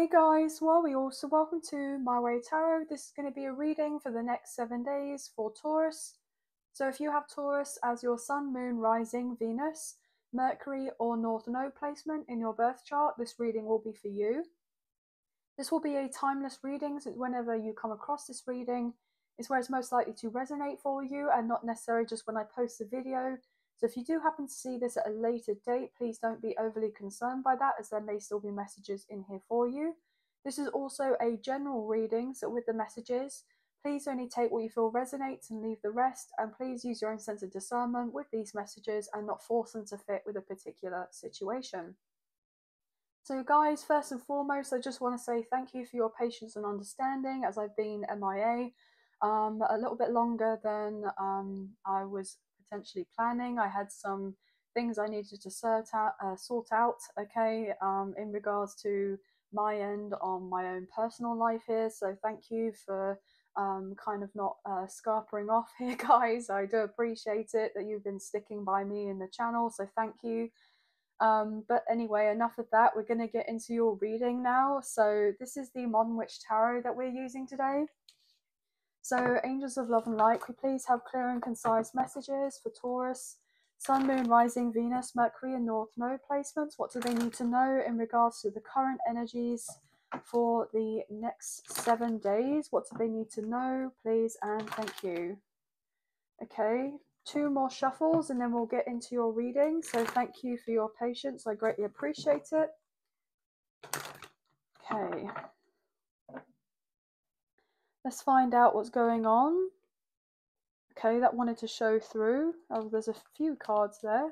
Hey guys, well, we also welcome to My Way Tarot. This is going to be a reading for the next seven days for Taurus. So, if you have Taurus as your Sun, Moon, Rising, Venus, Mercury, or North Node placement in your birth chart, this reading will be for you. This will be a timeless reading, so whenever you come across this reading, is where it's most likely to resonate for you and not necessarily just when I post the video. So if you do happen to see this at a later date, please don't be overly concerned by that as there may still be messages in here for you. This is also a general reading, so with the messages, please only take what you feel resonates and leave the rest, and please use your own sense of discernment with these messages and not force them to fit with a particular situation. So, guys, first and foremost, I just want to say thank you for your patience and understanding as I've been MIA um, a little bit longer than um, I was potentially planning. I had some things I needed to sort out, uh, sort out okay, um, in regards to my end on my own personal life here. So thank you for um, kind of not uh, scarpering off here, guys. I do appreciate it that you've been sticking by me in the channel. So thank you. Um, but anyway, enough of that. We're going to get into your reading now. So this is the Modern Witch Tarot that we're using today. So, angels of love and light, could please have clear and concise messages for Taurus, Sun, Moon, Rising, Venus, Mercury, and North Node placements? What do they need to know in regards to the current energies for the next seven days? What do they need to know, please? And thank you. Okay, two more shuffles and then we'll get into your reading. So, thank you for your patience. I greatly appreciate it. Okay. Let's find out what's going on. Okay, that wanted to show through. Oh, there's a few cards there.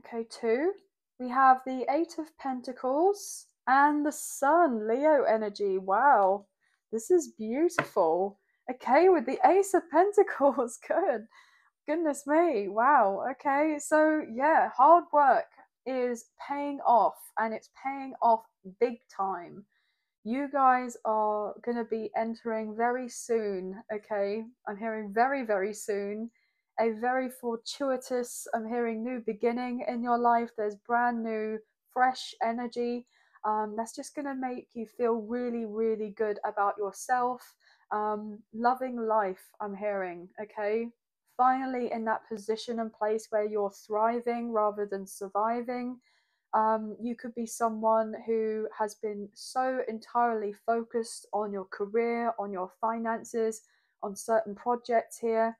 Okay, two. We have the Eight of Pentacles and the Sun, Leo energy. Wow, this is beautiful. Okay, with the Ace of Pentacles, good. Goodness me, wow. Okay, so yeah, hard work is paying off and it's paying off big time you guys are going to be entering very soon, okay? I'm hearing very, very soon. A very fortuitous, I'm hearing new beginning in your life. There's brand new, fresh energy. Um, that's just going to make you feel really, really good about yourself. Um, loving life, I'm hearing, okay? Finally, in that position and place where you're thriving rather than surviving. Um, you could be someone who has been so entirely focused on your career, on your finances, on certain projects here.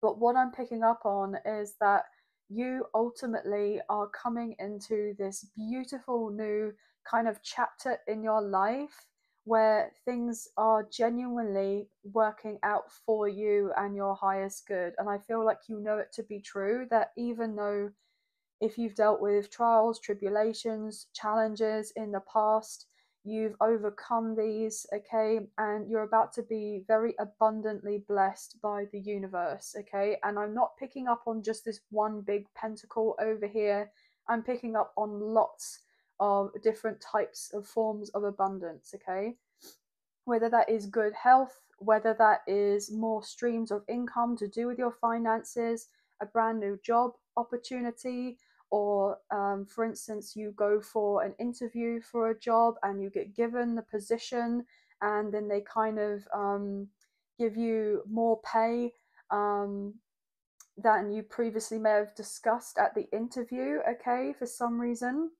But what I'm picking up on is that you ultimately are coming into this beautiful new kind of chapter in your life where things are genuinely working out for you and your highest good. And I feel like you know it to be true that even though if you've dealt with trials, tribulations, challenges in the past, you've overcome these, okay, and you're about to be very abundantly blessed by the universe, okay. And I'm not picking up on just this one big pentacle over here, I'm picking up on lots of different types of forms of abundance, okay. Whether that is good health, whether that is more streams of income to do with your finances, a brand new job opportunity, or um, for instance you go for an interview for a job and you get given the position and then they kind of um, give you more pay um, than you previously may have discussed at the interview okay for some reason.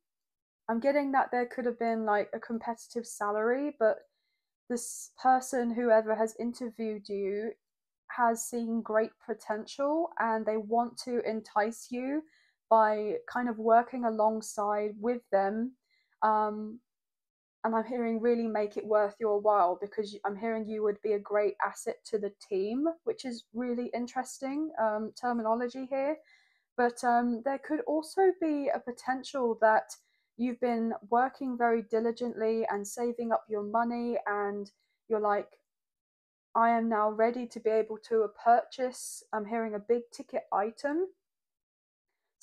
I'm getting that there could have been like a competitive salary but this person whoever has interviewed you has seen great potential and they want to entice you by kind of working alongside with them um, and i'm hearing really make it worth your while because i'm hearing you would be a great asset to the team which is really interesting um, terminology here but um, there could also be a potential that you've been working very diligently and saving up your money and you're like I am now ready to be able to purchase. I'm hearing a big ticket item.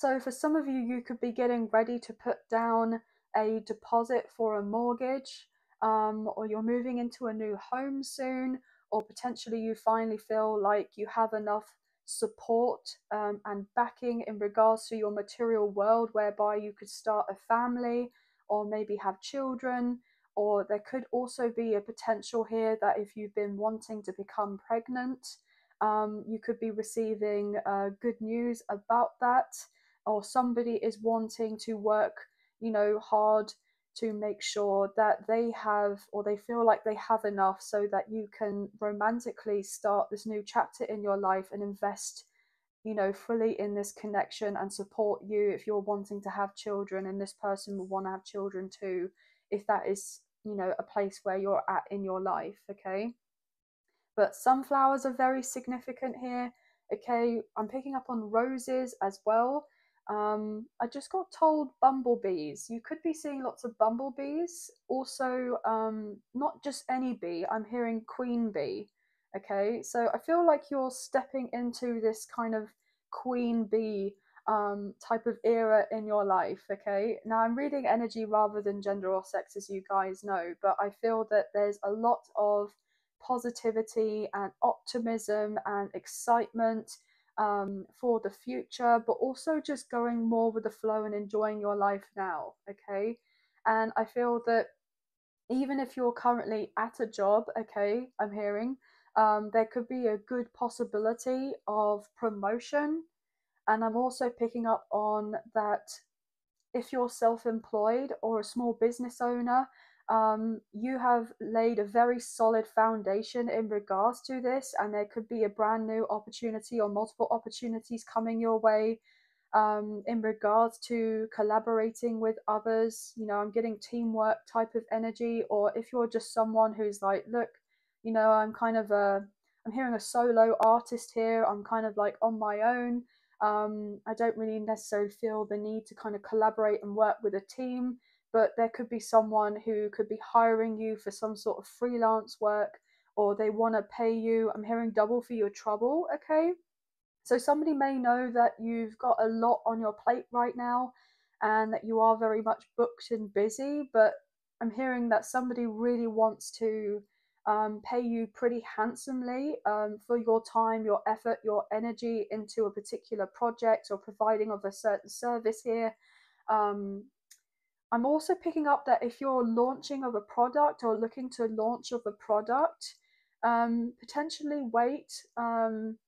So, for some of you, you could be getting ready to put down a deposit for a mortgage, um, or you're moving into a new home soon, or potentially you finally feel like you have enough support um, and backing in regards to your material world whereby you could start a family or maybe have children. Or there could also be a potential here that if you've been wanting to become pregnant, um, you could be receiving uh, good news about that, or somebody is wanting to work, you know, hard to make sure that they have or they feel like they have enough so that you can romantically start this new chapter in your life and invest you know fully in this connection and support you if you're wanting to have children and this person will want to have children too if that is you know a place where you're at in your life okay? But sunflowers are very significant here okay? I'm picking up on roses as well um, I just got told bumblebees. You could be seeing lots of bumblebees. Also, um, not just any bee, I'm hearing queen bee. Okay, so I feel like you're stepping into this kind of queen bee um, type of era in your life. Okay, now I'm reading energy rather than gender or sex, as you guys know, but I feel that there's a lot of positivity and optimism and excitement um, for the future, but also just going more with the flow and enjoying your life now. Okay. And I feel that even if you're currently at a job, okay, I'm hearing, um, there could be a good possibility of promotion. And I'm also picking up on that if you're self employed or a small business owner, um, you have laid a very solid foundation in regards to this, and there could be a brand new opportunity or multiple opportunities coming your way um, in regards to collaborating with others. You know, I'm getting teamwork type of energy, or if you're just someone who's like, look, you know, I'm kind of a, I'm hearing a solo artist here, I'm kind of like on my own. Um, I don't really necessarily feel the need to kind of collaborate and work with a team but there could be someone who could be hiring you for some sort of freelance work or they want to pay you. I'm hearing double for your trouble, okay? So somebody may know that you've got a lot on your plate right now and that you are very much booked and busy, but I'm hearing that somebody really wants to um, pay you pretty handsomely um, for your time, your effort, your energy into a particular project or providing of a certain service here. Um, I'm also picking up that if you're launching of a product or looking to launch of a product, um, potentially wait um,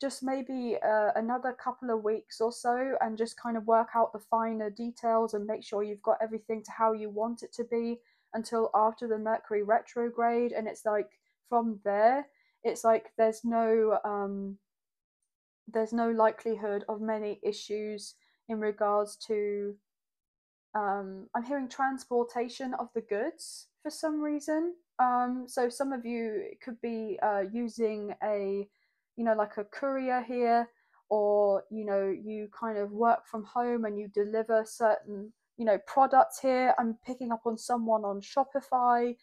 just maybe uh, another couple of weeks or so and just kind of work out the finer details and make sure you've got everything to how you want it to be until after the Mercury retrograde. And it's like from there, it's like there's no um, there's no likelihood of many issues in regards to um, I'm hearing transportation of the goods for some reason. Um, so some of you could be uh, using a, you know, like a courier here, or you know, you kind of work from home and you deliver certain, you know, products here. I'm picking up on someone on Shopify.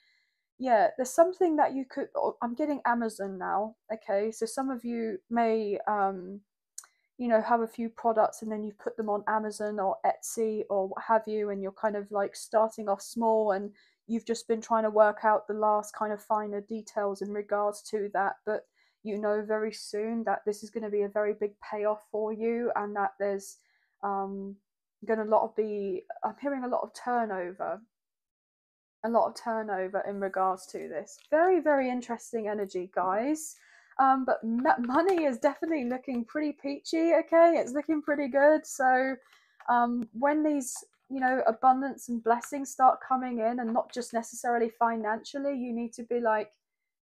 Yeah, there's something that you could. Oh, I'm getting Amazon now. Okay, so some of you may um, you know have a few products and then you put them on Amazon or Etsy or what have you and you're kind of like starting off small and you've just been trying to work out the last kind of finer details in regards to that but you know very soon that this is going to be a very big payoff for you and that there's um, going to lot of be i'm hearing a lot of turnover. A lot of turnover in regards to this. Very very interesting energy guys um, but money is definitely looking pretty peachy. Okay, it's looking pretty good. So um, when these you know abundance and blessings start coming in, and not just necessarily financially, you need to be like,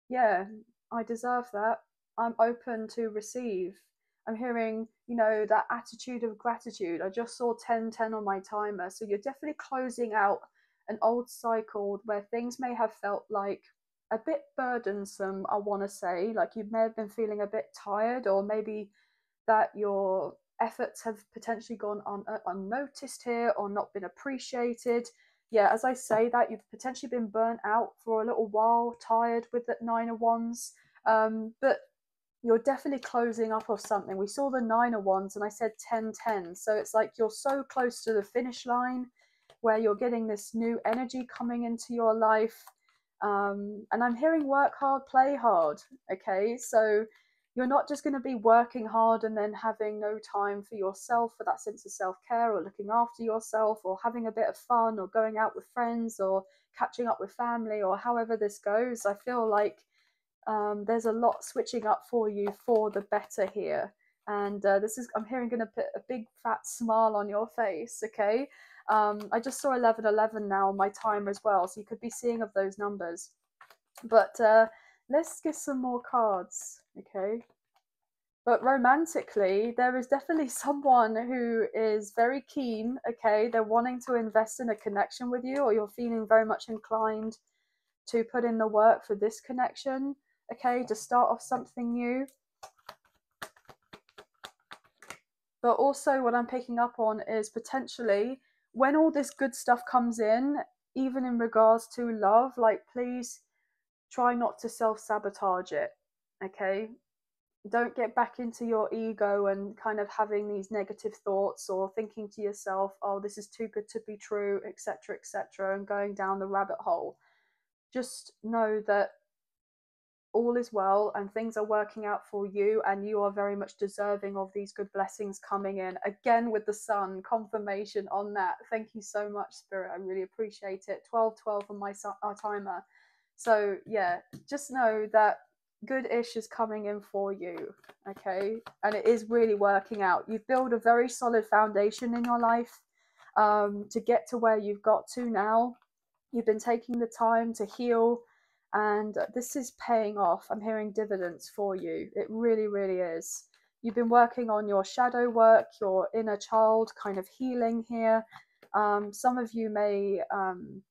yeah, I deserve that. I'm open to receive. I'm hearing, you know, that attitude of gratitude. I just saw 1010 on my timer. So you're definitely closing out an old cycle where things may have felt like a bit burdensome, I want to say. Like you may have been feeling a bit tired, or maybe that your efforts have potentially gone un- uh, unnoticed here or not been appreciated. Yeah, as I say that, you've potentially been burnt out for a little while, tired with that nine of wands. Um, but you're definitely closing up of something. We saw the nine of wands and I said 10 10. So it's like you're so close to the finish line where you're getting this new energy coming into your life um, and I'm hearing work hard, play hard. Okay, so you're not just going to be working hard and then having no time for yourself for that sense of self-care or looking after yourself or having a bit of fun or going out with friends or catching up with family or however this goes. I feel like um, there's a lot switching up for you for the better here. And uh, this is i'm hearing going to put a big fat smile on your face okay um, i just saw 1111 now on my timer as well so you could be seeing of those numbers. But uh, let's get some more cards okay? But romantically there is definitely someone who is very keen okay? They're wanting to invest in a connection with you or you're feeling very much inclined to put in the work for this connection okay? To start off something new. But also what i'm picking up on is potentially when all this good stuff comes in even in regards to love like please try not to self sabotage it. Okay. Don't get back into your ego and kind of having these negative thoughts or thinking to yourself, oh, this is too good to be true, etc., etc., and going down the rabbit hole. Just know that all is well and things are working out for you and you are very much deserving of these good blessings coming in again with the sun confirmation on that thank you so much spirit i really appreciate it 12 12 on my uh, timer so yeah, just know that good ish is coming in for you, okay? And it is really working out. You've built a very solid foundation in your life um, to get to where you've got to now. You've been taking the time to heal, and this is paying off. I'm hearing dividends for you. It really, really is. You've been working on your shadow work, your inner child kind of healing here. Um, some of you may um,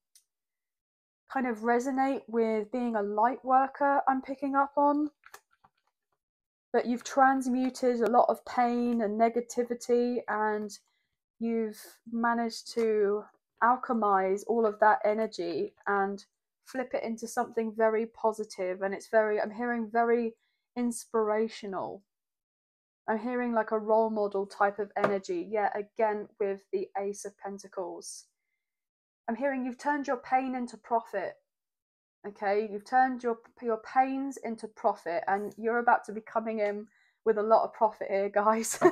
kind of resonate with being a light worker, I'm picking up on. But you've transmuted a lot of pain and negativity, and you've managed to alchemize all of that energy and flip it into something very positive and it's very i'm hearing very inspirational i'm hearing like a role model type of energy yet again with the ace of pentacles I'm hearing you've turned your pain into profit. Okay, you've turned your your pains into profit, and you're about to be coming in with a lot of profit here, guys.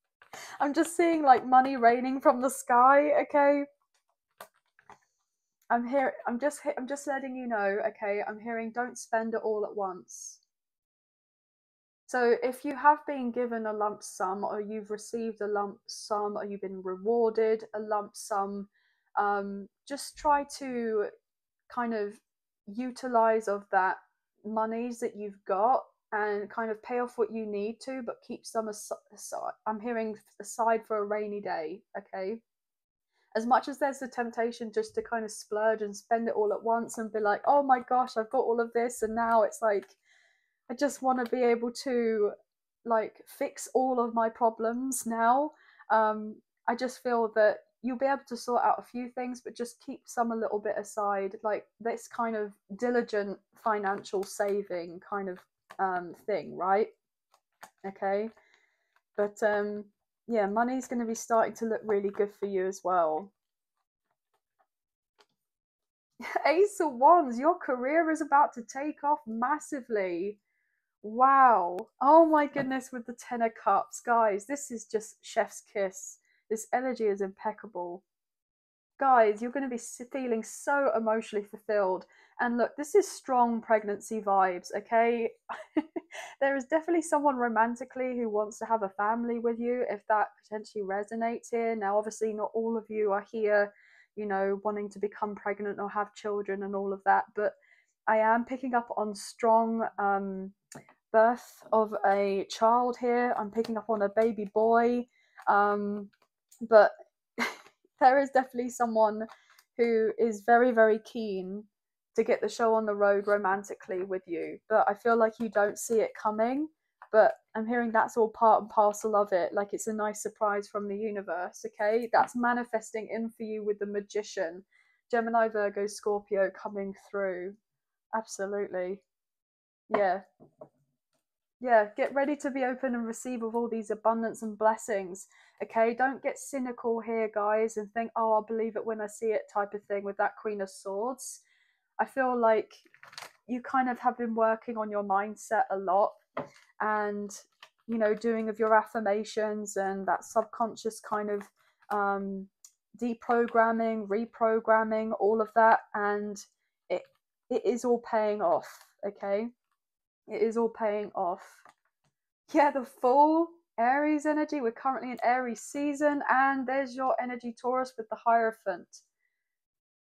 I'm just seeing like money raining from the sky. Okay, I'm here. I'm just. I'm just letting you know. Okay, I'm hearing. Don't spend it all at once. So if you have been given a lump sum, or you've received a lump sum, or you've been rewarded a lump sum, um, just try to kind of utilize of that monies that you've got and kind of pay off what you need to, but keep some aside. I'm hearing aside for a rainy day. Okay. As much as there's the temptation just to kind of splurge and spend it all at once and be like, oh my gosh, I've got all of this, and now it's like, I just want to be able to like fix all of my problems now. Um, I just feel that you'll be able to sort out a few things, but just keep some a little bit aside, like this kind of diligent financial saving kind of um, thing, right? Okay, but um, yeah, money's going to be starting to look really good for you as well. Ace of Wands, your career is about to take off massively. Wow. Oh my goodness, with the Ten of Cups. Guys, this is just chef's kiss. This energy is impeccable. Guys, you're going to be feeling so emotionally fulfilled. And look, this is strong pregnancy vibes, okay? there is definitely someone romantically who wants to have a family with you if that potentially resonates here. Now, obviously, not all of you are here, you know, wanting to become pregnant or have children and all of that, but I am picking up on strong um, birth of a child here. I'm picking up on a baby boy. Um, but there is definitely someone who is very very keen to get the show on the road romantically with you but i feel like you don't see it coming. But i'm hearing that's all part and parcel of it like it's a nice surprise from the universe okay? That's manifesting in for you with the magician. Gemini virgo scorpio coming through. Absolutely. Yeah. Yeah, get ready to be open and receive of all these abundance and blessings. Okay, don't get cynical here, guys, and think, oh, I'll believe it when I see it type of thing with that Queen of Swords. I feel like you kind of have been working on your mindset a lot and you know doing of your affirmations and that subconscious kind of um, deprogramming reprogramming all of that and it it is all paying off okay? It is all paying off. Yeah the full aries energy we're currently in aries season and there's your energy taurus with the hierophant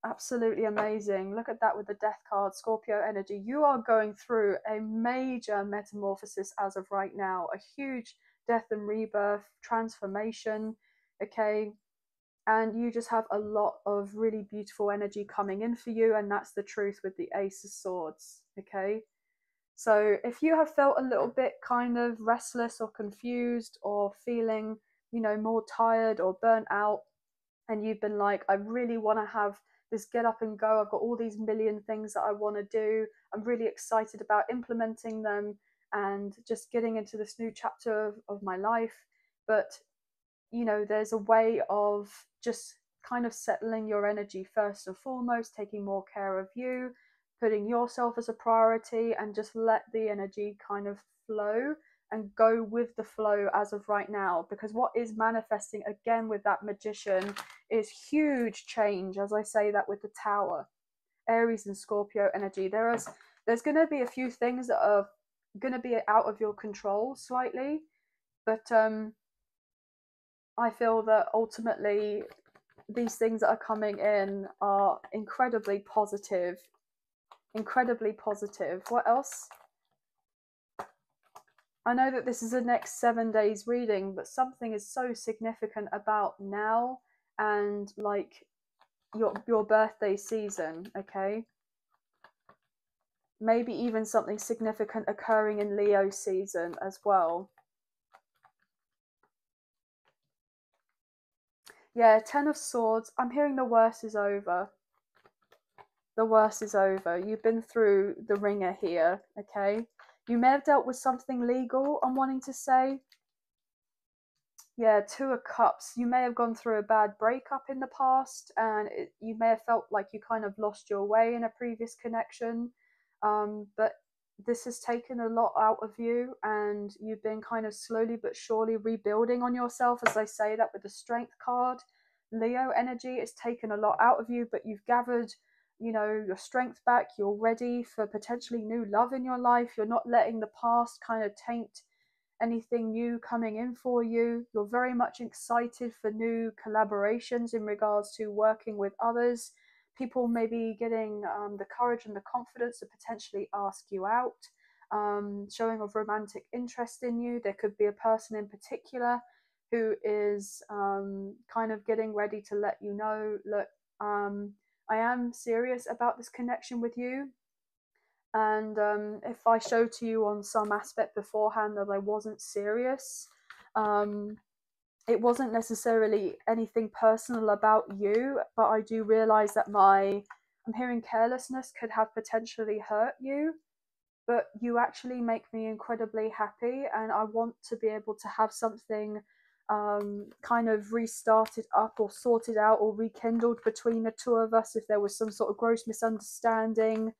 absolutely uh, amazing. Look at that with the death card, Scorpio energy. You are going through a major metamorphosis as of right now, a huge death and rebirth, transformation. Okay. And you just have a lot of really beautiful energy coming in for you. And that's the truth with the Ace of Swords. Okay. So if you have felt a little bit kind of restless or confused or feeling, you know, more tired or burnt out, and you've been like, I really want to have this get up and go. I've got all these million things that I want to do. I'm really excited about implementing them and just getting into this new chapter of, of my life. But, you know, there's a way of just kind of settling your energy first and foremost, taking more care of you, putting yourself as a priority, and just let the energy kind of flow and go with the flow as of right now because what is manifesting again with that magician is huge change as i say that with the tower. Aries and scorpio energy there is there's going to be a few things that are going to be out of your control slightly but um i feel that ultimately these things that are coming in are incredibly positive incredibly positive. What else? I know that this is the next seven days reading, but something is so significant about now and like your your birthday season, okay? Maybe even something significant occurring in Leo season as well. Yeah, Ten of Swords. I'm hearing the worst is over. The worst is over. You've been through the ringer here, okay? You may have dealt with something legal, I'm wanting to say. Yeah, Two of Cups. You may have gone through a bad breakup in the past, and it, you may have felt like you kind of lost your way in a previous connection. Um, but this has taken a lot out of you, and you've been kind of slowly but surely rebuilding on yourself, as I say that with the Strength card. Leo energy, it's taken a lot out of you, but you've gathered you know your strength back you're ready for potentially new love in your life you're not letting the past kind of taint anything new coming in for you. You're very much excited for new collaborations in regards to working with others. People may be getting um, the courage and the confidence to potentially ask you out um, showing of romantic interest in you. There could be a person in particular who is um, kind of getting ready to let you know look um, I am serious about this connection with you. And um, if I show to you on some aspect beforehand that I wasn't serious, um, it wasn't necessarily anything personal about you, but I do realize that my I'm hearing carelessness could have potentially hurt you. But you actually make me incredibly happy, and I want to be able to have something um, kind of restarted up or sorted out or rekindled between the two of us if there was some sort of gross misunderstanding.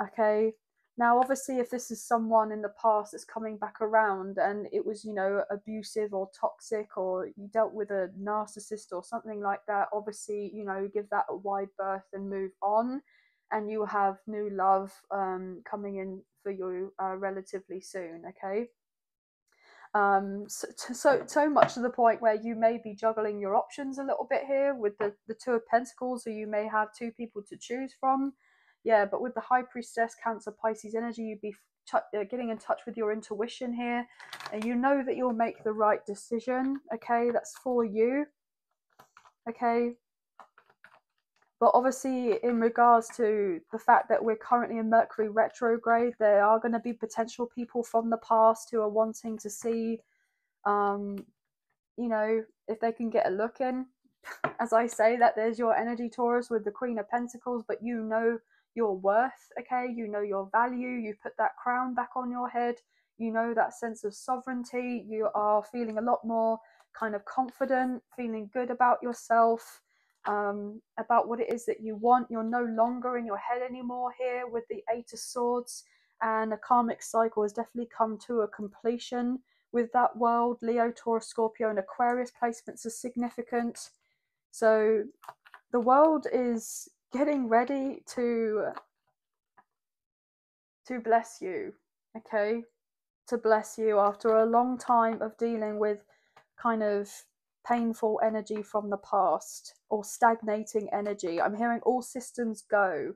Okay. Now, obviously, if this is someone in the past that's coming back around and it was, you know, abusive or toxic or you dealt with a narcissist or something like that, obviously, you know, give that a wide berth and move on. And you have new love um, coming in for you uh, relatively soon. Okay um, so, so so much to the point where you may be juggling your options a little bit here with the the two of pentacles, or you may have two people to choose from. Yeah, but with the high priestess, Cancer, Pisces energy, you'd be uh, getting in touch with your intuition here, and you know that you'll make the right decision. Okay, that's for you. Okay, but obviously, in regards to the fact that we're currently in Mercury retrograde, there are going to be potential people from the past who are wanting to see, um, you know, if they can get a look in. As I say, that there's your energy Taurus with the Queen of Pentacles, but you know your worth, okay? You know your value. You put that crown back on your head. You know that sense of sovereignty. You are feeling a lot more kind of confident, feeling good about yourself um, about what it is that you want. You're no longer in your head anymore here with the Eight of Swords, and a karmic cycle has definitely come to a completion with that world. Leo, Taurus, Scorpio, and Aquarius placements are significant. So the world is getting ready to to bless you, okay? To bless you after a long time of dealing with kind of painful energy from the past or stagnating energy. I'm hearing all systems go.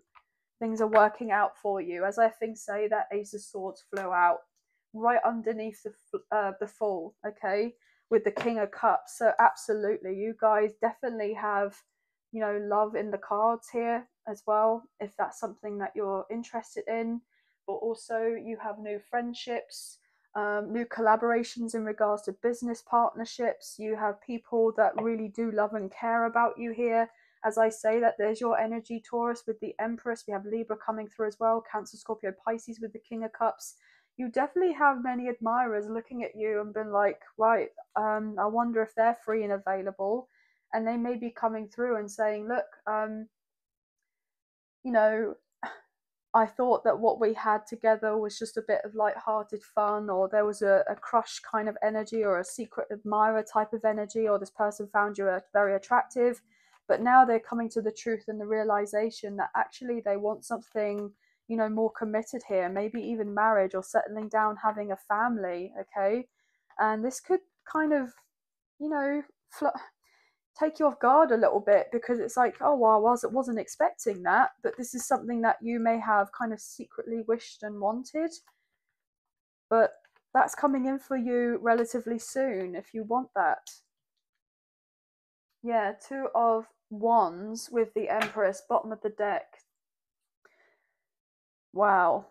Things are working out for you. As I think say, that Ace of Swords flew out right underneath the uh, the fall. Okay, with the King of Cups. So absolutely, you guys definitely have you know love in the cards here as well. If that's something that you're interested in, but also you have new friendships um, new collaborations in regards to business partnerships. You have people that really do love and care about you here. As I say, that there's your energy, Taurus, with the Empress. We have Libra coming through as well, Cancer, Scorpio, Pisces with the King of Cups. You definitely have many admirers looking at you and been like, right, um, I wonder if they're free and available. And they may be coming through and saying, look, um, you know, I thought that what we had together was just a bit of light-hearted fun, or there was a, a crush kind of energy, or a secret admirer type of energy, or this person found you very attractive. But now they're coming to the truth and the realization that actually they want something, you know, more committed here, maybe even marriage or settling down, having a family. Okay, and this could kind of, you know, fl- take you off guard a little bit because it's like, oh, I was, wasn't expecting that, but this is something that you may have kind of secretly wished and wanted. But that's coming in for you relatively soon if you want that. Yeah, two of wands with the Empress, bottom of the deck. Wow.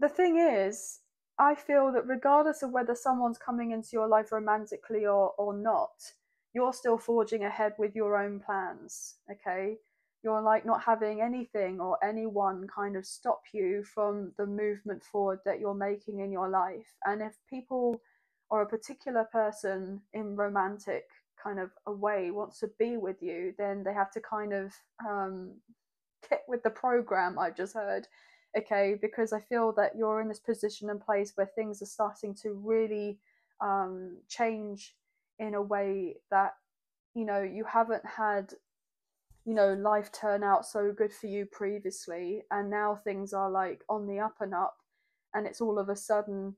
The thing is, I feel that regardless of whether someone's coming into your life romantically or, or not, you're still forging ahead with your own plans. Okay. You're like not having anything or anyone kind of stop you from the movement forward that you're making in your life. And if people or a particular person in romantic kind of a way wants to be with you, then they have to kind of um, get with the program I've just heard okay because i feel that you're in this position and place where things are starting to really um, change in a way that you know you haven't had you know life turn out so good for you previously and now things are like on the up and up and it's all of a sudden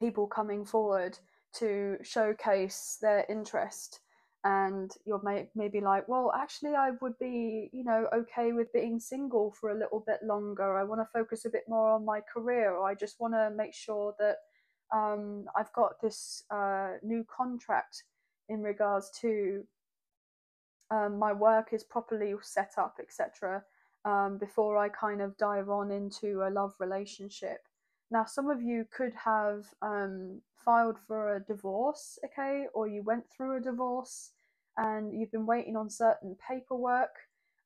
people coming forward to showcase their interest and you're may, maybe like well actually i would be you know okay with being single for a little bit longer. I want to focus a bit more on my career. Or i just want to make sure that um, i've got this uh, new contract in regards to um, my work is properly set up etc um, before i kind of dive on into a love relationship now some of you could have um, filed for a divorce, okay, or you went through a divorce and you've been waiting on certain paperwork,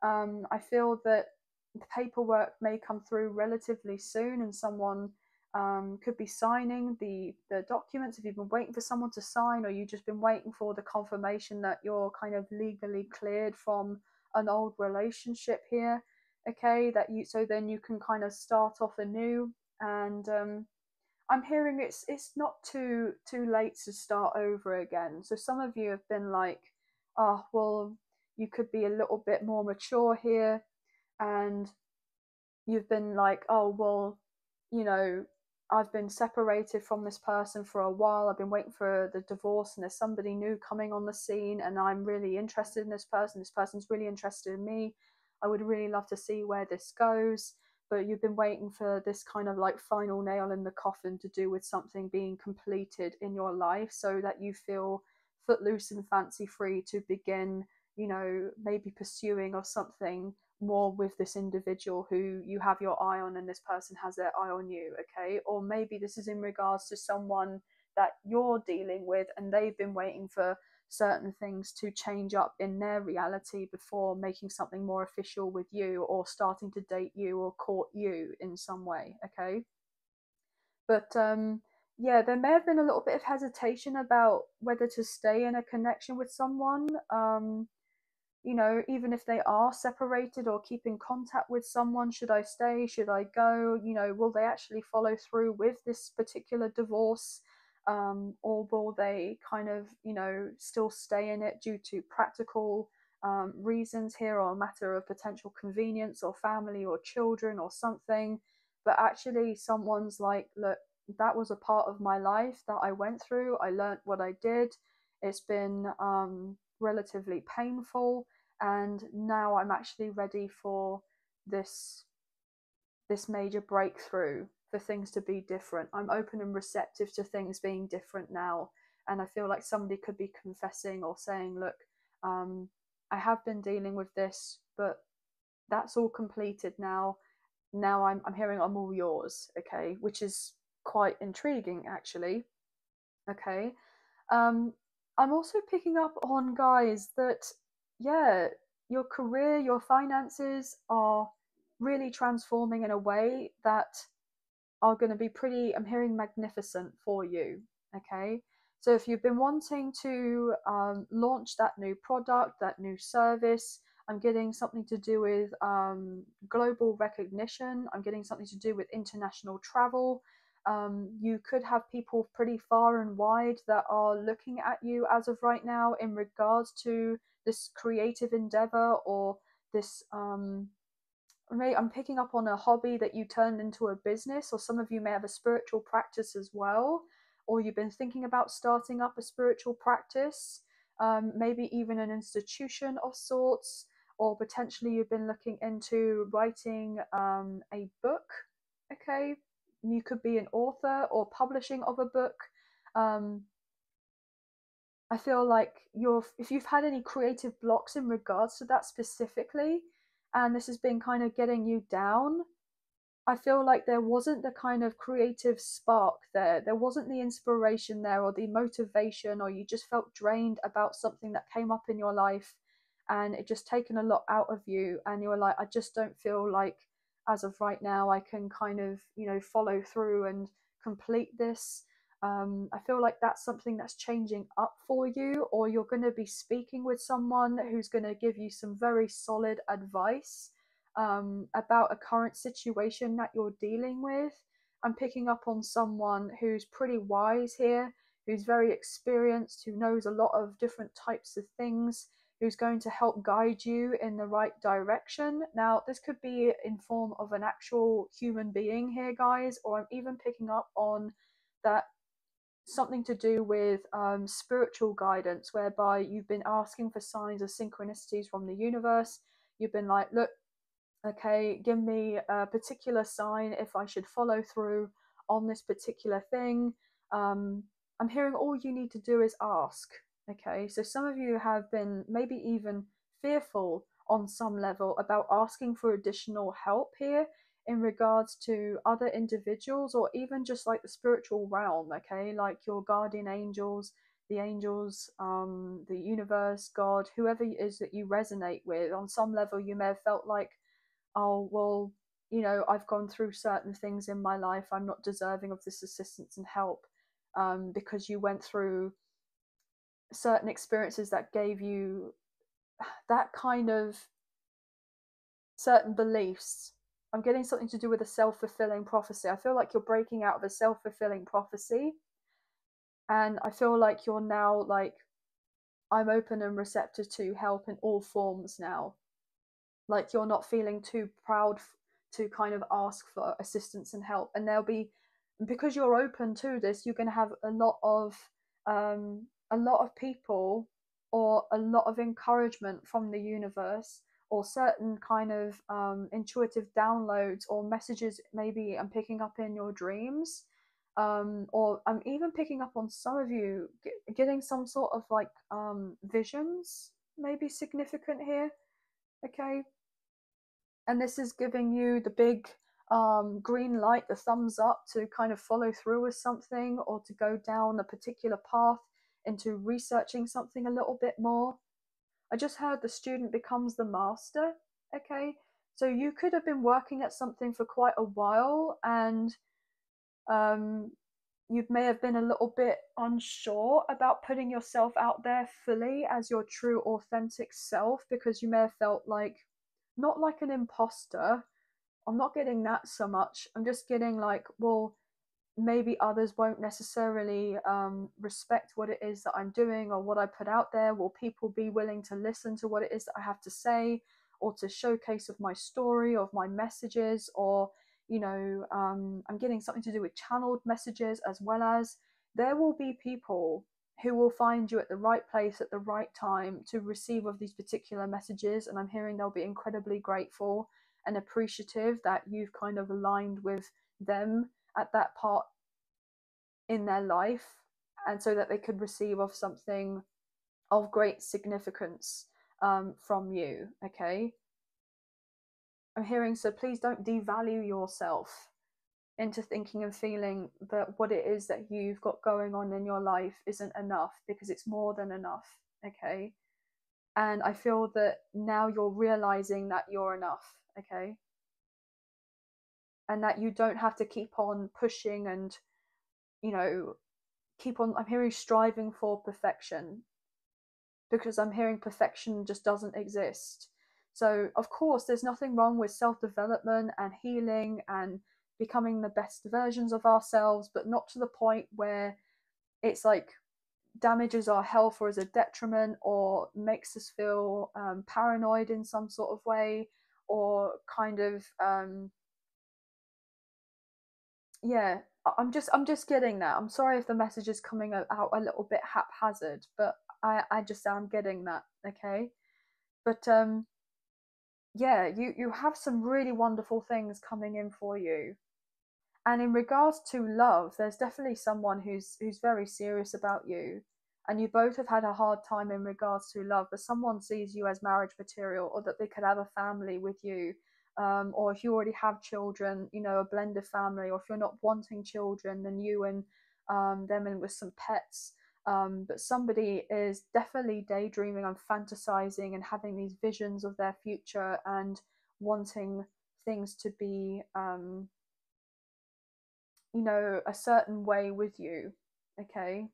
um, I feel that the paperwork may come through relatively soon and someone um, could be signing the, the documents. If you've been waiting for someone to sign or you've just been waiting for the confirmation that you're kind of legally cleared from an old relationship here okay? That you so then you can kind of start off anew and um, I'm hearing it's it's not too too late to start over again. So some of you have been like, oh well, you could be a little bit more mature here, and you've been like, oh well, you know, I've been separated from this person for a while. I've been waiting for the divorce, and there's somebody new coming on the scene, and I'm really interested in this person. This person's really interested in me. I would really love to see where this goes but you've been waiting for this kind of like final nail in the coffin to do with something being completed in your life so that you feel footloose and fancy free to begin you know maybe pursuing or something more with this individual who you have your eye on and this person has their eye on you okay? Or maybe this is in regards to someone that you're dealing with and they've been waiting for certain things to change up in their reality before making something more official with you or starting to date you or court you in some way okay but um yeah, there may have been a little bit of hesitation about whether to stay in a connection with someone. Um, you know, even if they are separated or keep in contact with someone, should I stay? Should I go? You know, will they actually follow through with this particular divorce? Um, or will they kind of, you know, still stay in it due to practical um, reasons here or a matter of potential convenience or family or children or something? But actually, someone's like, look, that was a part of my life that I went through. I learned what I did. It's been um, relatively painful, and now I'm actually ready for this this major breakthrough for things to be different. I'm open and receptive to things being different now, and I feel like somebody could be confessing or saying, "Look, um, I have been dealing with this, but that's all completed now. Now I'm I'm hearing I'm all yours." Okay, which is quite intriguing actually. Okay. Um, I'm also picking up on guys that, yeah, your career, your finances are really transforming in a way that are going to be pretty, I'm hearing magnificent for you. Okay. So if you've been wanting to um, launch that new product, that new service, I'm getting something to do with um, global recognition. I'm getting something to do with international travel. Um, you could have people pretty far and wide that are looking at you as of right now in regards to this creative endeavor or this. Um, I'm picking up on a hobby that you turned into a business, or some of you may have a spiritual practice as well, or you've been thinking about starting up a spiritual practice, um, maybe even an institution of sorts, or potentially you've been looking into writing um, a book. Okay, you could be an author or publishing of a book. Um, I feel like you're if you've had any creative blocks in regards to that specifically, and this has been kind of getting you down, I feel like there wasn't the kind of creative spark there. There wasn't the inspiration there or the motivation, or you just felt drained about something that came up in your life and it just taken a lot out of you. And you were like, I just don't feel like as of right now, I can kind of, you know, follow through and complete this. Um, I feel like that's something that's changing up for you, or you're going to be speaking with someone who's going to give you some very solid advice um, about a current situation that you're dealing with. I'm picking up on someone who's pretty wise here, who's very experienced, who knows a lot of different types of things, who's going to help guide you in the right direction. Now, this could be in form of an actual human being here, guys, or I'm even picking up on that something to do with um, spiritual guidance, whereby you've been asking for signs of synchronicities from the universe. You've been like, look, okay, give me a particular sign if I should follow through on this particular thing. Um, I'm hearing all you need to do is ask. Okay, so some of you have been maybe even fearful on some level about asking for additional help here in regards to other individuals or even just like the spiritual realm, okay, like your guardian angels, the angels, um, the universe, God, whoever it is that you resonate with. On some level, you may have felt like, oh, well, you know, I've gone through certain things in my life, I'm not deserving of this assistance and help um, because you went through certain experiences that gave you that kind of certain beliefs. I'm getting something to do with a self fulfilling prophecy. I feel like you're breaking out of a self fulfilling prophecy. And I feel like you're now like, I'm open and receptive to help in all forms now. Like you're not feeling too proud to kind of ask for assistance and help. And there'll be, because you're open to this, you're going to have a lot of um, a lot of people or a lot of encouragement from the universe or certain kind of um, intuitive downloads or messages maybe I'm picking up in your dreams. Um, or I'm even picking up on some of you get, getting some sort of like um, visions, maybe significant here. Okay. And this is giving you the big um, green light, the thumbs up to kind of follow through with something or to go down a particular path into researching something a little bit more. I just heard the student becomes the master. Okay, so you could have been working at something for quite a while and um, you may have been a little bit unsure about putting yourself out there fully as your true authentic self because you may have felt like not like an imposter i'm not getting that so much i'm just getting like well maybe others won't necessarily um, respect what it is that i'm doing or what i put out there. Will people be willing to listen to what it is that i have to say or to showcase of my story of my messages or you know um, i'm getting something to do with channeled messages as well as there will be people who will find you at the right place at the right time to receive of these particular messages. And i'm hearing they'll be incredibly grateful and appreciative that you've kind of aligned with them at that part in their life and so that they could receive of something of great significance um, from you okay I'm hearing, so please don't devalue yourself into thinking and feeling that what it is that you've got going on in your life isn't enough because it's more than enough. Okay. And I feel that now you're realizing that you're enough. Okay. And that you don't have to keep on pushing and, you know, keep on. I'm hearing striving for perfection because I'm hearing perfection just doesn't exist so, of course, there's nothing wrong with self development and healing and becoming the best versions of ourselves, but not to the point where it's like damages our health or is a detriment or makes us feel um, paranoid in some sort of way or kind of um, yeah i'm just i'm just getting that i'm sorry if the message is coming out a little bit haphazard but i i just I'm getting that okay but um yeah, you you have some really wonderful things coming in for you. And in regards to love, there's definitely someone who's who's very serious about you. And you both have had a hard time in regards to love, but someone sees you as marriage material or that they could have a family with you. Um, or if you already have children, you know, a blended family, or if you're not wanting children, then you and um, them and with some pets um, but somebody is definitely daydreaming and fantasizing and having these visions of their future and wanting things to be, um, you know, a certain way with you. Okay.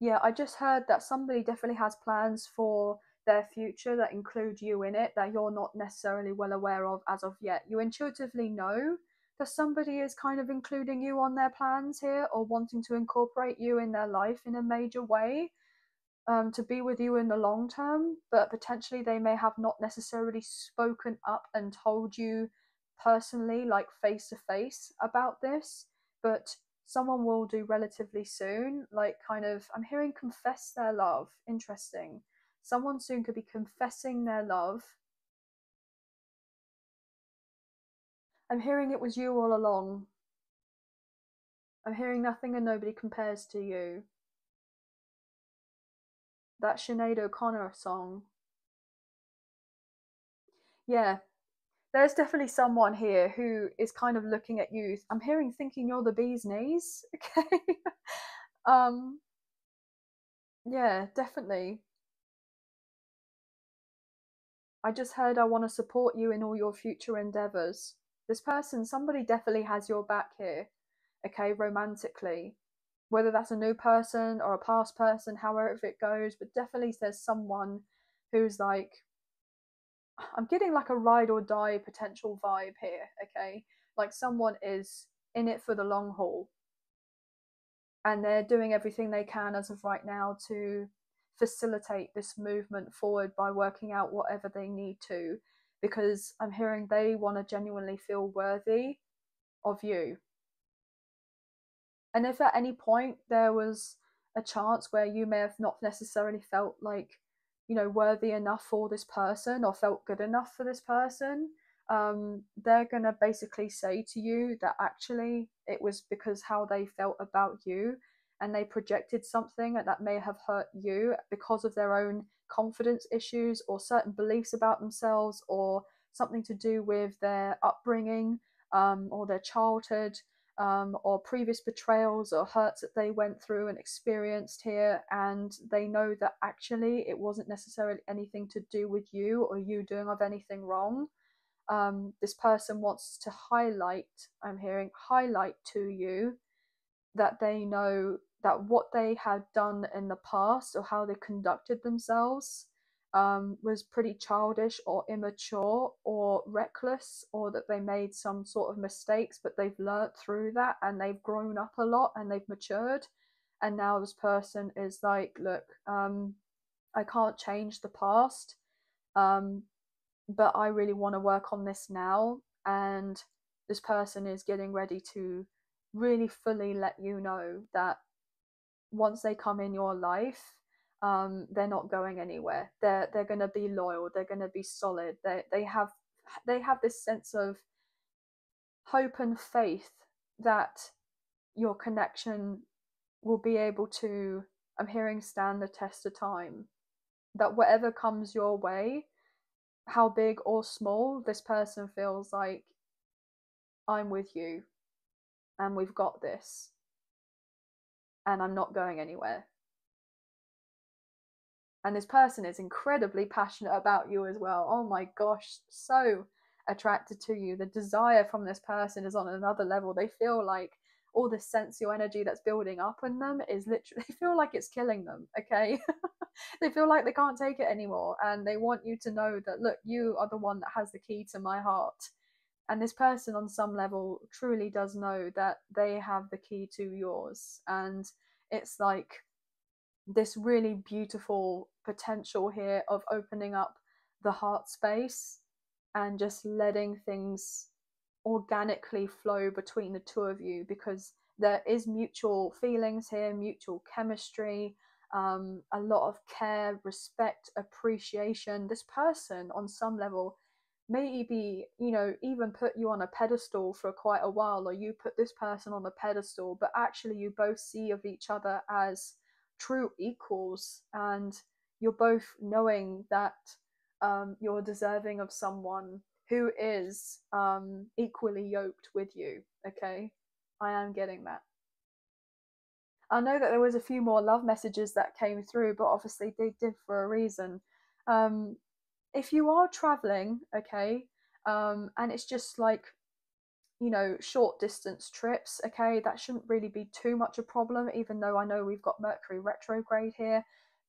Yeah, I just heard that somebody definitely has plans for their future that include you in it that you're not necessarily well aware of as of yet. You intuitively know that somebody is kind of including you on their plans here or wanting to incorporate you in their life in a major way um, to be with you in the long term, but potentially they may have not necessarily spoken up and told you personally, like face to face, about this, but someone will do relatively soon. Like, kind of, I'm hearing confess their love. Interesting. Someone soon could be confessing their love I'm hearing it was you all along. I'm hearing nothing and nobody compares to you. That Sinead O'Connor song. Yeah, there's definitely someone here who is kind of looking at you. I'm hearing thinking you're the bee's knees. Okay. um yeah, definitely. I just heard I want to support you in all your future endeavors this person, somebody definitely has your back here, okay, romantically. Whether that's a new person or a past person, however it goes, but definitely there's someone who's like, I'm getting like a ride or die potential vibe here, okay? Like someone is in it for the long haul and they're doing everything they can as of right now to facilitate this movement forward by working out whatever they need to because I'm hearing they want to genuinely feel worthy of you. And if at any point there was a chance where you may have not necessarily felt like, you know, worthy enough for this person or felt good enough for this person, um, they're going to basically say to you that actually it was because how they felt about you and they projected something that may have hurt you because of their own confidence issues or certain beliefs about themselves or something to do with their upbringing um, or their childhood um, or previous betrayals or hurts that they went through and experienced here. And they know that actually it wasn't necessarily anything to do with you or you doing of anything wrong. um, this person wants to highlight, I'm hearing highlight to you that they know that what they had done in the past or how they conducted themselves um, was pretty childish or immature or reckless, or that they made some sort of mistakes, but they've learnt through that and they've grown up a lot and they've matured. And now this person is like, look, um, I can't change the past, um, but I really want to work on this now. And this person is getting ready to really fully let you know that once they come in your life, um, they're not going anywhere. They're they're going to be loyal. They're going to be solid. They they have they have this sense of hope and faith that your connection will be able to. I'm hearing stand the test of time. That whatever comes your way, how big or small, this person feels like I'm with you, and we've got this, and I'm not going anywhere and this person is incredibly passionate about you as well. Oh my gosh, so attracted to you. The desire from this person is on another level. They feel like all this sensual energy that's building up in them is literally they feel like it's killing them okay they feel like they can't take it anymore and they want you to know that look you are the one that has the key to my heart and this person on some level truly does know that they have the key to yours and it's like this really beautiful potential here of opening up the heart space and just letting things organically flow between the two of you because there is mutual feelings here, mutual chemistry, um, a lot of care, respect, appreciation. This person, on some level, maybe you know even put you on a pedestal for quite a while, or you put this person on a pedestal, but actually you both see of each other as true equals and you're both knowing that um, you're deserving of someone who is um, equally yoked with you. Okay, I am getting that. I know that there was a few more love messages that came through, but obviously they did for a reason. Um, if you are traveling, okay, um, and it's just like you know, short distance trips, okay, that shouldn't really be too much a problem, even though I know we've got Mercury retrograde here.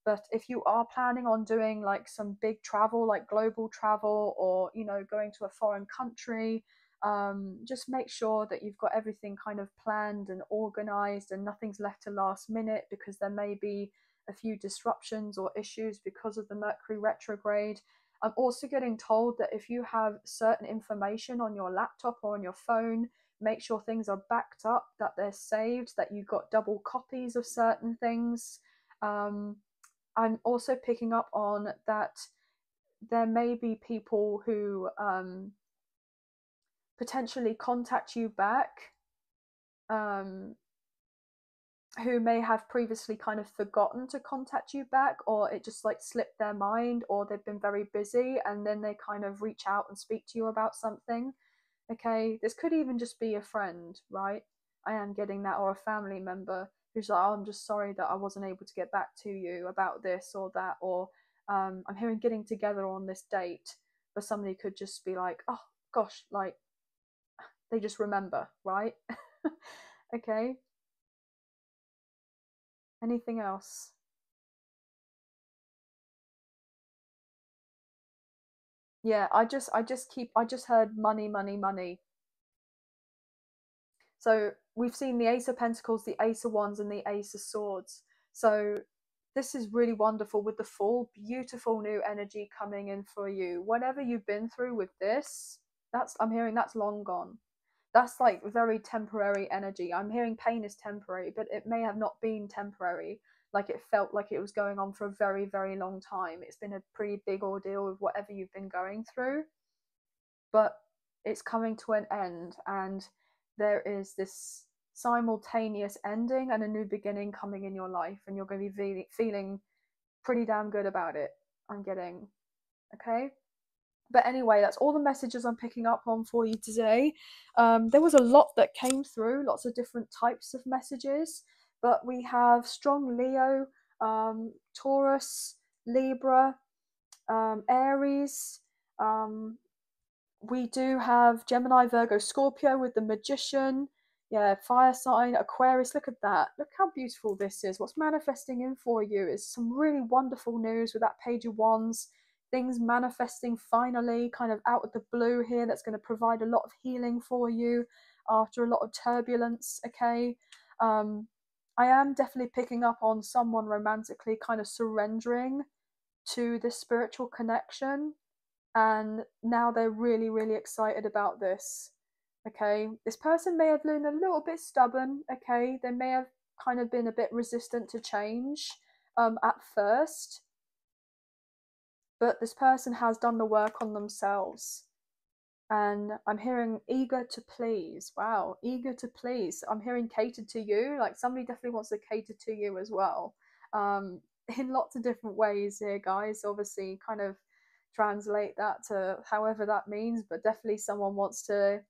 But if you are planning on doing like some big travel, like global travel, or you know, going to a foreign country, um, just make sure that you've got everything kind of planned and organized and nothing's left to last minute because there may be a few disruptions or issues because of the Mercury retrograde. I'm also getting told that if you have certain information on your laptop or on your phone, make sure things are backed up, that they're saved, that you've got double copies of certain things. Um, I'm also picking up on that there may be people who um, potentially contact you back um, who may have previously kind of forgotten to contact you back or it just like slipped their mind or they've been very busy and then they kind of reach out and speak to you about something. Okay this could even just be a friend right? I am getting that or a family member who's like oh, i'm just sorry that i wasn't able to get back to you about this or that or um, i'm hearing getting together on this date but somebody could just be like oh gosh like they just remember right? Okay Anything else? Yeah, I just I just keep I just heard money, money, money. So we've seen the Ace of Pentacles, the Ace of Wands, and the Ace of Swords. So this is really wonderful with the full, beautiful new energy coming in for you. Whatever you've been through with this, that's I'm hearing that's long gone that's like very temporary energy. I'm hearing pain is temporary, but it may have not been temporary. Like it felt like it was going on for a very, very long time. It's been a pretty big ordeal with whatever you've been going through, but it's coming to an end, and there is this simultaneous ending and a new beginning coming in your life, and you're going to be feeling pretty damn good about it. I'm getting okay. But anyway, that's all the messages I'm picking up on for you today. Um, there was a lot that came through, lots of different types of messages. But we have strong Leo, um, Taurus, Libra, um, Aries, um, we do have Gemini, Virgo, Scorpio with the Magician. Yeah, fire sign, Aquarius. Look at that. Look how beautiful this is. What's manifesting in for you is some really wonderful news with that Page of Wands. Things manifesting finally, kind of out of the blue here. That's going to provide a lot of healing for you after a lot of turbulence. Okay. Um, I am definitely picking up on someone romantically kind of surrendering to this spiritual connection and now they're really really excited about this okay this person may have been a little bit stubborn okay they may have kind of been a bit resistant to change um, at first but this person has done the work on themselves. And i'm hearing eager to please. Wow eager to please. I'm hearing catered to you. Like somebody definitely wants to cater to you as well. Um, in lots of different ways here guys. Obviously kind of translate that to however that means, but definitely someone wants to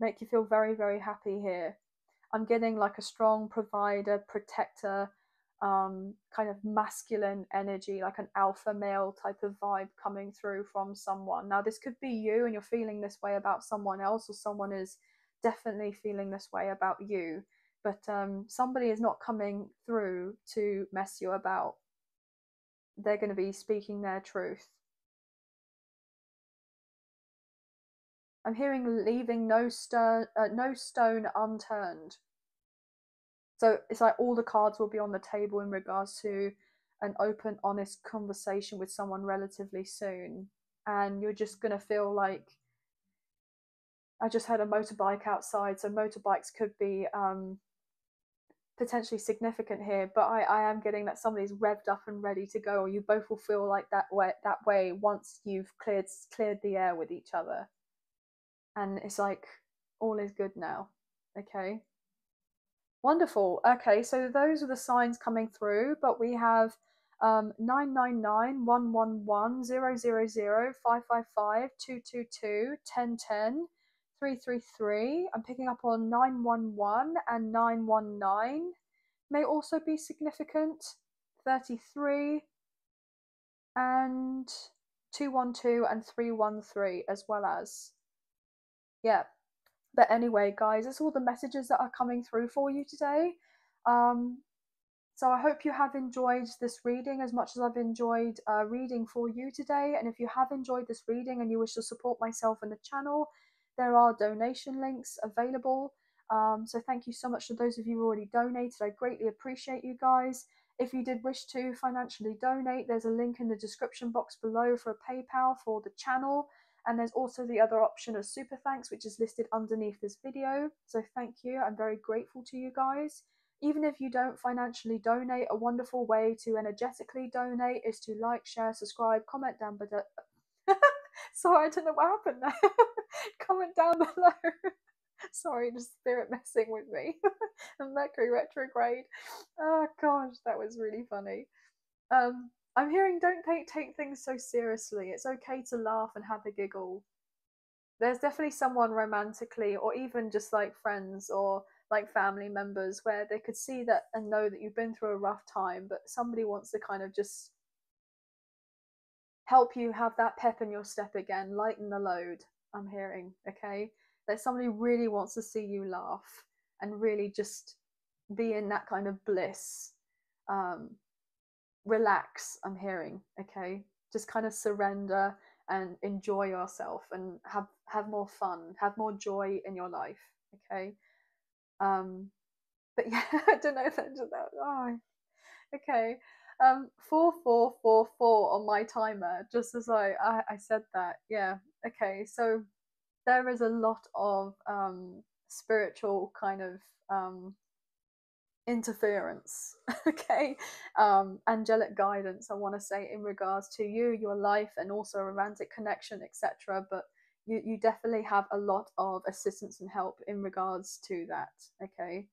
make you feel very, very happy here. I'm getting like a strong provider, protector, um, kind of masculine energy, like an alpha male type of vibe coming through from someone. Now, this could be you and you're feeling this way about someone else, or someone is definitely feeling this way about you. But um, somebody is not coming through to mess you about. They're going to be speaking their truth. I'm hearing leaving no stone, uh, no stone unturned. So it's like all the cards will be on the table in regards to an open, honest conversation with someone relatively soon, and you're just gonna feel like. I just had a motorbike outside, so motorbikes could be um, potentially significant here. But I, I am getting that somebody's revved up and ready to go, or you both will feel like that way that way once you've cleared cleared the air with each other and it's like all is good now. Okay. Wonderful. Okay, so those are the signs coming through, but we have um, 999 111 000 555 222 1010 333. I'm picking up on 911 and 919. May also be significant. 33 and 212 and 313 as well as yeah. But anyway, guys, that's all the messages that are coming through for you today. Um, so I hope you have enjoyed this reading as much as I've enjoyed uh, reading for you today. And if you have enjoyed this reading and you wish to support myself and the channel, there are donation links available. Um, so thank you so much to those of you who already donated. I greatly appreciate you guys. If you did wish to financially donate, there's a link in the description box below for a PayPal for the channel. And there's also the other option of super thanks, which is listed underneath this video. So thank you. I'm very grateful to you guys. Even if you don't financially donate, a wonderful way to energetically donate is to like, share, subscribe, comment down below. Sorry, I don't know what happened there. comment down below. Sorry, just spirit messing with me. Mercury retrograde. Oh gosh, that was really funny. Um, I'm hearing don't take, take things so seriously. It's okay to laugh and have a giggle. There's definitely someone romantically, or even just like friends or like family members, where they could see that and know that you've been through a rough time, but somebody wants to kind of just help you have that pep in your step again, lighten the load. I'm hearing, okay? That somebody really wants to see you laugh and really just be in that kind of bliss. Um, relax i'm hearing okay? Just kind of surrender and enjoy yourself and have have more fun have more joy in your life okay? Um but yeah i don't know if that's that oh okay. Um four four four four on my timer just as I, I i said that yeah okay so there is a lot of um spiritual kind of um interference. Okay? Um angelic guidance i want to say in regards to you your life and also a romantic connection etc but you you definitely have a lot of assistance and help in regards to that okay?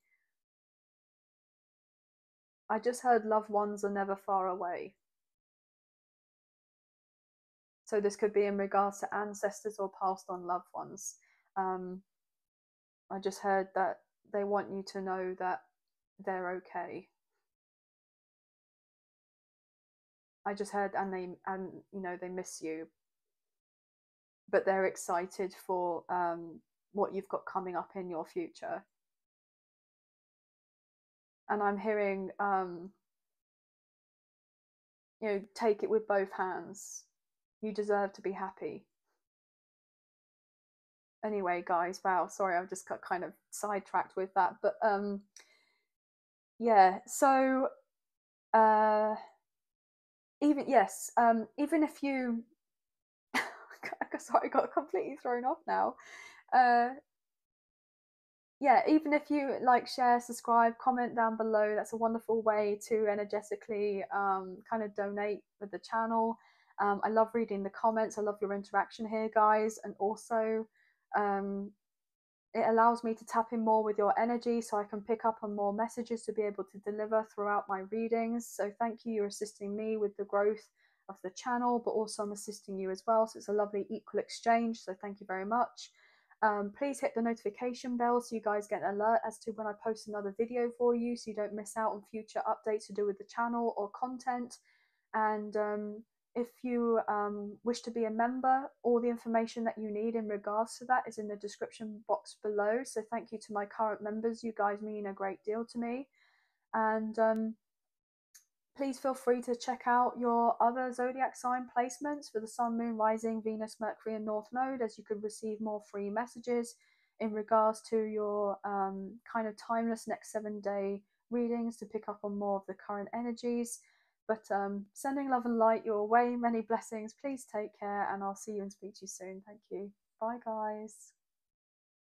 I just heard loved ones are never far away. So this could be in regards to ancestors or passed on loved ones. Um i just heard that they want you to know that they're okay. I just heard and they and you know they miss you. but they're excited for um, what you've got coming up in your future. And I'm hearing, um, you know, take it with both hands. You deserve to be happy. Anyway, guys, wow, sorry, I've just got kind of sidetracked with that. But um, yeah, so uh, even, yes, um, even if you, sorry, I got completely thrown off now. Uh, yeah, even if you like, share, subscribe, comment down below, that's a wonderful way to energetically um, kind of donate with the channel. Um, I love reading the comments. I love your interaction here, guys. And also, um, it allows me to tap in more with your energy so I can pick up on more messages to be able to deliver throughout my readings. So, thank you. You're assisting me with the growth of the channel, but also I'm assisting you as well. So, it's a lovely equal exchange. So, thank you very much. Um, please hit the notification bell so you guys get an alert as to when I post another video for you so you don't miss out on future updates to do with the channel or content. And um, if you um, wish to be a member, all the information that you need in regards to that is in the description box below. So thank you to my current members. You guys mean a great deal to me. And um, please feel free to check out your other zodiac sign placements for the Sun, Moon, Rising, Venus, Mercury, and North Node, as you could receive more free messages in regards to your um, kind of timeless next seven day readings to pick up on more of the current energies. But um, sending love and light your way, many blessings. Please take care, and I'll see you and speak to you soon. Thank you. Bye, guys.